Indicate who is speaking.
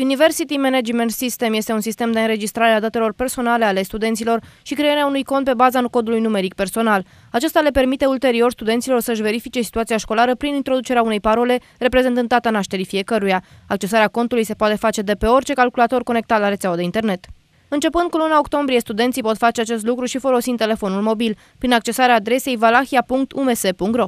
Speaker 1: University Management System este un sistem de înregistrare a datelor personale ale studenților și crearea unui cont pe baza codului numeric personal. Acesta le permite ulterior studenților să-și verifice situația școlară prin introducerea unei parole reprezentând data nașterii fiecăruia. Accesarea contului se poate face de pe orice calculator conectat la rețeaua de internet. Începând cu luna octombrie, studenții pot face acest lucru și folosind telefonul mobil, prin accesarea adresei valahia.ums.ro.